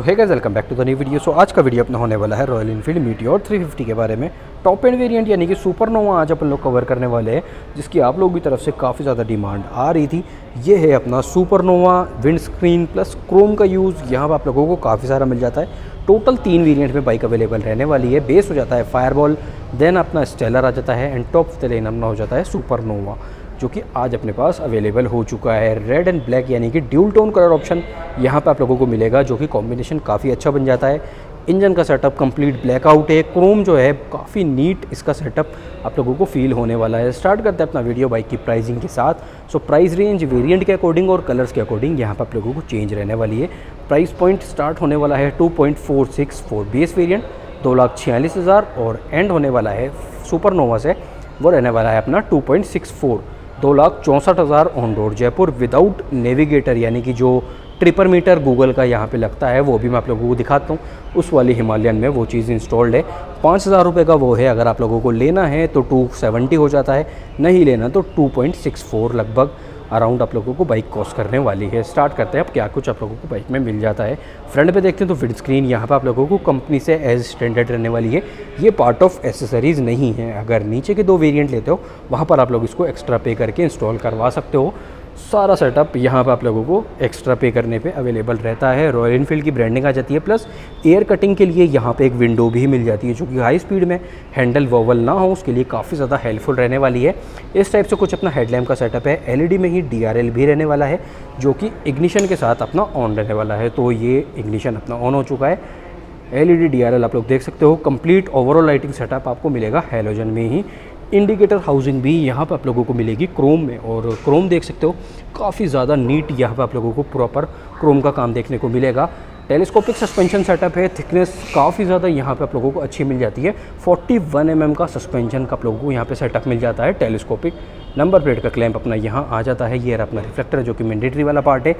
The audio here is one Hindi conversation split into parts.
So hi welcome back to the new video so आज का वीडियो अपना होने वाला है रॉयल इनफील्ड मीटियोर 350 के बारे में। टॉप एंड वेरिएंट यानी कि सुपरनोवा आज अपन लोग कवर करने वाले हैं, जिसकी आप लोगों की तरफ़ से काफ़ी ज़्यादा डिमांड आ रही थी। ये है अपना Supernova windscreen plus chrome का यूज़ यहाँ पर आप लोगों को काफ़ी सारा मिल जाता है। टोटल तीन वेरियंट में बाइक अवेलेबल रहने वाली है। बेस हो जाता है फायरबॉल देन अपना स्टेलर आ जाता है। एंड टॉप ऑफ़ अपना हो जाता है सुपरनोवा जो कि आज अपने पास अवेलेबल हो चुका है। रेड एंड ब्लैक यानी कि ड्यूल टोन कलर ऑप्शन यहाँ पे आप लोगों को मिलेगा, जो कि कॉम्बिनेशन काफ़ी अच्छा बन जाता है। इंजन का सेटअप कंप्लीट ब्लैकआउट है। क्रोम जो है, काफ़ी नीट इसका सेटअप आप लोगों को फील होने वाला है। स्टार्ट करते हैं अपना वीडियो बाइक की प्राइसिंग के साथ। सो प्राइस रेंज वेरिएंट के अकॉर्डिंग और कलर्स के अकॉर्डिंग यहाँ पर आप लोगों को चेंज रहने वाली है। प्राइस पॉइंट स्टार्ट होने वाला है two point four six four base variant दो लाख छियालीस हज़ार और एंड होने वाला है, सुपरनोवा से वो रहने वाला है अपना टू पॉइंट सिक्स फोर दो लाख चौंसठ हज़ार on road Jaipur without navigator यानी कि जो ट्रिपर मीटर गूगल का यहाँ पे लगता है, वो भी मैं आप लोगों को दिखाता हूँ। उस वाली हिमालयन में वो चीज़ इंस्टॉल्ड है। पाँच हज़ार रुपये का वो है, अगर आप लोगों को लेना है तो टू सेवेंटी हो जाता है, नहीं लेना तो टू पॉइंट सिक्स फोर लगभग। अराउंड आप लोगों को बाइक कॉस्ट करने वाली है। स्टार्ट करते हैं। अब क्या कुछ आप लोगों को बाइक में मिल जाता है। फ्रंट पे देखते हैं तो विड स्क्रीन यहाँ पर आप लोगों को कंपनी से एज स्टैंडर्ड रहने वाली है। ये पार्ट ऑफ़ एसेसरीज़ नहीं है। अगर नीचे के दो वेरियंट लेते हो, वहाँ पर आप लोग इसको एक्स्ट्रा पे करके इंस्टॉल करवा सकते हो। सारा सेटअप यहाँ पर आप लोगों को एक्स्ट्रा पे करने पे अवेलेबल रहता है। रॉयल इनफील्ड की ब्रांडिंग आ जाती है प्लस एयर कटिंग के लिए यहाँ पे एक विंडो भी मिल जाती है, जो कि हाई स्पीड में हैंडल वोवल ना हो, उसके लिए काफ़ी ज़्यादा हेल्पफुल रहने वाली है। इस टाइप से कुछ अपना हेडलैम्प का सेटअप है। एलईडी में ही डीआरएल भी रहने वाला है, जो कि इग्निशन के साथ अपना ऑन रहने वाला है। तो ये इग्निशन अपना ऑन हो चुका है। एल ई आप लोग देख सकते हो। कंप्लीट ओवरऑल लाइटिंग सेटअप आपको मिलेगा हेलोजन में ही। इंडिकेटर हाउसिंग भी यहाँ पर आप लोगों को मिलेगी क्रोम में। और क्रोम देख सकते हो, काफ़ी ज़्यादा नीट यहाँ पर आप लोगों को प्रॉपर क्रोम का काम देखने को मिलेगा। टेलीस्कोपिक सस्पेंशन सेटअप है, थिकनेस काफ़ी ज़्यादा यहाँ पे आप लोगों को अच्छी मिल जाती है। 41 वन mm का सस्पेंशन का आप लोगों को यहाँ पे सेटअप मिल जाता है टेलीस्कोपिक। नंबर प्लेट का क्लैंप अपना यहाँ आ जाता है। ये अपना रिफ्लेक्टर जो कि मैंडेटरी वाला पार्ट है।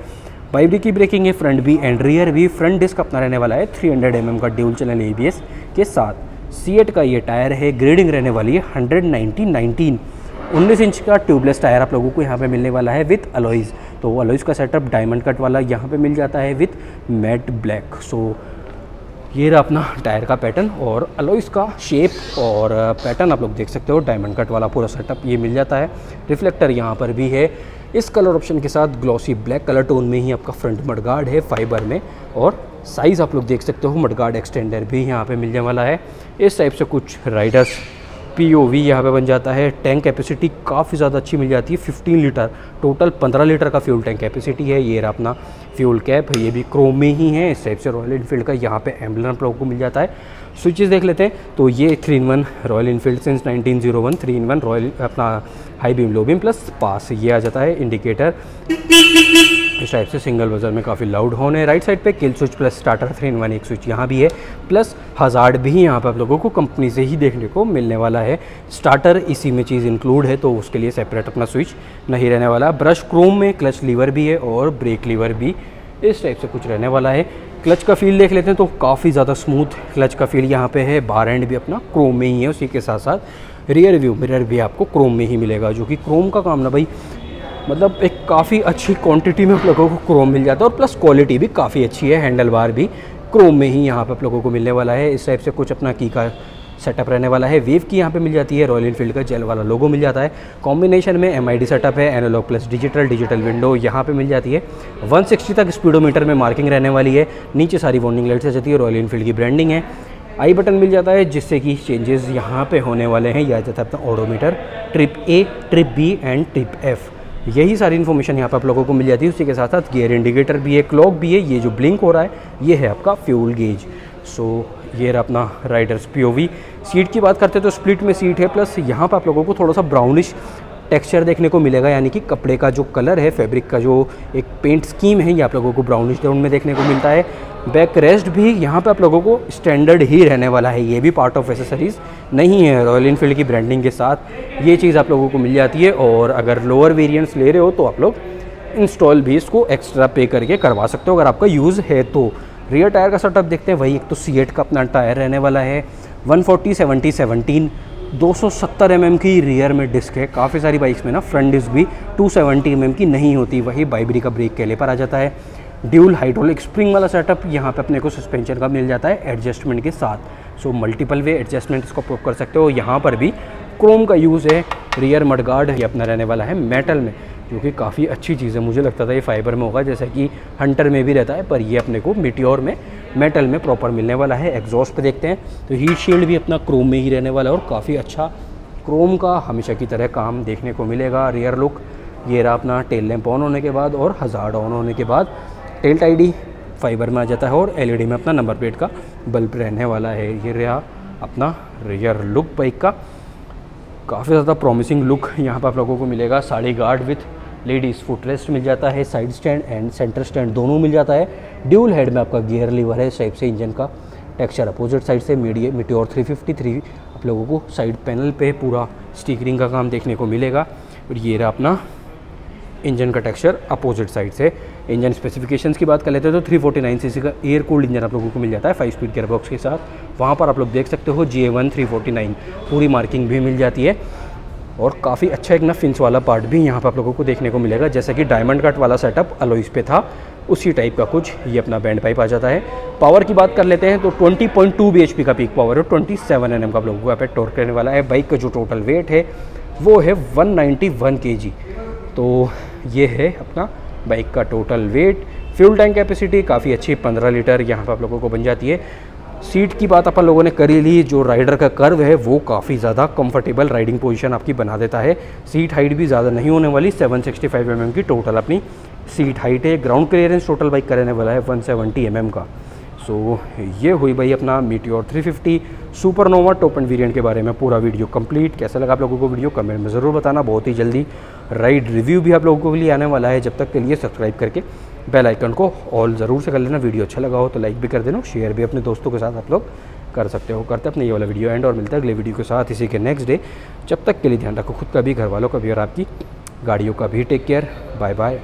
बाइबरी की ब्रेकिंग है, फ्रंट भी एंड रियर भी। फ्रंट डिस्क अपना रहने वाला है, थ्री हंड्रेड mm का ड्यूल चैनल ए के साथ। सी का ये टायर है ग्रेडिंग रहने वाली है हंड्रेड नाइनटी नाइनटीन उन्नीस इंच का ट्यूबलेस टायर आप लोगों को यहाँ पे मिलने वाला है विथ अलॉइज़ तो अलॉइज़ का सेटअप डायमंड कट वाला यहाँ पे मिल जाता है विथ मैट ब्लैक सो ये रहा अपना टायर का पैटर्न और अलॉइस का शेप और पैटर्न आप लोग देख सकते हो डायमंड कट वाला पूरा सेटअप ये मिल जाता है. रिफ्लेक्टर यहाँ पर भी है. इस कलर ऑप्शन के साथ ग्लॉसी ब्लैक कलर टोन में ही आपका फ्रंट मडगार्ड है फाइबर में और साइज़ आप लोग देख सकते हो मडगार्ड एक्सटेंडर भी यहाँ पे मिलने वाला है। इस टाइप से कुछ राइडर्स पी ओ वी यहाँ पर बन जाता है। टैंक कैपेसिटी काफ़ी ज़्यादा अच्छी मिल जाती है। 15 लीटर टोटल 15 लीटर का फ्यूल टैंक कैपेसिटी है। ये रहा अपना फ्यूल कैप ये भी क्रोम में ही है। इस टाइप से रॉयल इनफील्ड का यहाँ पे एम्बलम आप लोगों को मिल जाता है। स्विचेस देख लेते हैं। तो ये three in one Royal Enfield since 1901 three in one Royal अपना high beam low beam plus pass ये आ जाता है। इंडिकेटर इस टाइप से सिंगल बजर में काफ़ी लाउड होने है। राइट साइड पे kill switch plus starter three in one एक स्विच यहाँ भी है। प्लस हज़ार्ड भी यहाँ पर आप लोगों को कंपनी से ही देखने को मिलने वाला है। स्टार्टर इसी में चीज़ इंक्लूड है तो उसके लिए सेपरेट अपना स्विच नहीं रहने वाला। ब्रश क्रोम में क्लच लीवर भी है और ब्रेक लीवर भी इस टाइप से कुछ रहने वाला है। क्लच का फील देख लेते हैं तो काफ़ी ज़्यादा स्मूथ क्लच का फील यहाँ पे है। बार एंड भी अपना क्रोम में ही है, उसी के साथ साथ रियर व्यू मिरर भी आपको क्रोम में ही मिलेगा, जो कि क्रोम का काम ना भाई मतलब एक काफ़ी अच्छी क्वांटिटी में आप लोगों को क्रोम मिल जाता है और प्लस क्वालिटी भी काफ़ी अच्छी है हैंडल बार भी। क्रोम में ही यहाँ पर आप लोगों को मिलने वाला है। इस टाइप से कुछ अपना की का सेटअप रहने वाला है। वेव की यहाँ पे मिल जाती है रॉयल इनफील्ड का जेल वाला लोगो मिल जाता है। कॉम्बिनेशन में एमआईडी सेटअप है analogue plus digital digital window यहाँ पे मिल जाती है। 160 तक स्पीडोमीटर में मार्किंग रहने वाली है। नीचे सारी वार्निंग लाइट्स आ जाती है रॉयल इनफील्ड की ब्रांडिंग है। आई बटन मिल जाता है, जिससे कि चेंजेस यहाँ पे होने वाले हैं। यह जाता है अपना odometer trip A trip B and trip F यही सारी इन्फॉर्मेशन यहाँ पर आप लोगों को मिल जाती है। उसी के साथ साथ गियर इंडिकेटर भी है क्लॉक भी है, ये जो ब्लिंक हो रहा है, ये है आपका फ्यूल गेज सो ये रहा अपना राइडर्स पीओवी सीट की बात करते हैं तो स्प्लिट में सीट है प्लस यहाँ पर आप लोगों को थोड़ा सा ब्राउनिश टेक्सचर देखने को मिलेगा, यानी कि कपड़े का जो कलर है फैब्रिक का जो एक पेंट स्कीम है, ये आप लोगों को ब्राउनिश टोन में देखने को मिलता है। बैक रेस्ट भी यहाँ पे आप लोगों को स्टैंडर्ड ही रहने वाला है। ये भी पार्ट ऑफ़ एसेसरीज़ नहीं है रॉयल इनफील्ड की ब्रांडिंग के साथ। ये चीज़ आप लोगों को मिल जाती है और अगर लोअर वेरियंट्स ले रहे हो तो आप लोग इंस्टॉल भी इसको एक्स्ट्रा पे करके करवा सकते हो। अगर आपका यूज़ है तो। रियर टायर का सेटअप देखते हैं। वही एक तो सी का अपना टायर रहने वाला है। 140 70 17 270 mm की रियर में डिस्क है। काफ़ी सारी बाइक्स में ना फ्रंट डिस्क भी 270 mm की नहीं होती। वही बाइबरी का ब्रेक कैले पर आ जाता है। ड्यूल हाइड्रोलिक स्प्रिंग वाला सेटअप यहाँ पे अपने को सस्पेंशन का मिल जाता है एडजस्टमेंट के साथ। सो मल्टीपल वे एडजस्टमेंट इसको अप्रूव कर सकते हो। यहाँ पर भी क्रोम का यूज़ है रियर मडगार्ड ये अपना रहने वाला है मेटल में, जो कि काफ़ी अच्छी चीज़ है। मुझे लगता था ये फाइबर में होगा, जैसा कि हंटर में भी रहता है, पर ये अपने को मिट्योर में मेटल में प्रॉपर मिलने वाला है। एग्जॉस्ट पे देखते हैं तो हीट शील्ड भी अपना क्रोम में ही रहने वाला है और काफ़ी अच्छा क्रोम का हमेशा की तरह काम देखने को मिलेगा। रियर लुक ये रहा अपना टेल लैंप ऑन होने के बाद और हज़ार ऑन होने के बाद। टेल टाइडी फाइबर में आ जाता है और एलईडी में अपना नंबर प्लेट का बल्ब रहने वाला है। ये रहा अपना रियर लुक बाइक का। काफ़ी ज़्यादा प्रॉमिसिंग लुक यहाँ पर आप लोगों को मिलेगा। Sari guard with ladies foot rest मिल जाता है side stand and centre stand दोनों मिल जाता है। ड्यूल हेड में आपका गियर लीवर है इस टाइप से इंजन का। टेक्सचर अपोजिट साइड से मीडियम मिट्योर 353 आप लोगों को साइड पैनल पे पूरा स्टिकरिंग का काम देखने को मिलेगा। और ये रहा अपना इंजन का टेक्सचर अपोजिट साइड से। इंजन स्पेसिफिकेशंस की बात कर लेते हैं तो 349 सीसी का एयर कूल्ड इंजन आप लोगों को मिल जाता है फाइव स्पीड बॉक्स के साथ। वहाँ पर आप लोग देख सकते हो जी ए वन थ्री पूरी मार्किंग भी मिल जाती है। और काफ़ी अच्छा एक ना फिंस वाला पार्ट भी यहाँ पर आप लोगों को देखने को मिलेगा, जैसा कि डायमंड कट वाला सेटअप अलोइस पे था, उसी टाइप का कुछ ये अपना बैंड पाइप आ जाता है। पावर की बात कर लेते हैं तो 20.2 पॉइंट का पीक पावर है 27 सेवन एन का आप लोगों को यहाँ पे टोर्क करने वाला है। बाइक का जो टोटल वेट है, वो है 191 केजी तो ये है अपना बाइक का total weight fuel tank capacity काफ़ी अच्छी 15 लीटर यहाँ पर आप लोगों को बन जाती है। सीट की बात अपन लोगों ने करी ली, जो राइडर का कर्व है, वो काफ़ी ज़्यादा कंफर्टेबल राइडिंग पोजीशन आपकी बना देता है। सीट हाइट भी ज़्यादा नहीं होने वाली 765 सिक्सटी mm की टोटल अपनी सीट हाइट है। ग्राउंड क्लियरेंस टोटल बाइक करने वाला है 170 सेवेंटी mm का। सो, ये हुई भाई अपना Meteor 350 Supernova top end variant के बारे में पूरा वीडियो कंप्लीट कैसा लगा आप लोगों को वीडियो कमेंट में ज़रूर बताना। बहुत ही जल्दी राइड रिव्यू भी आप लोगों के लिए आने वाला है। जब तक के लिए सब्सक्राइब करके बेल आइकन को ऑल ज़रूर से कर लेना। वीडियो अच्छा लगा हो तो लाइक भी कर देना शेयर भी अपने दोस्तों के साथ आप लोग कर सकते हो। करते अपने ये वाला वीडियो एंड और मिलता है अगले वीडियो के साथ। इसी के नेक्स्ट डे जब तक के लिए ध्यान रखो, खुद का भी, घर वालों का भी और आपकी गाड़ियों का भी टेक केयर बाय बाय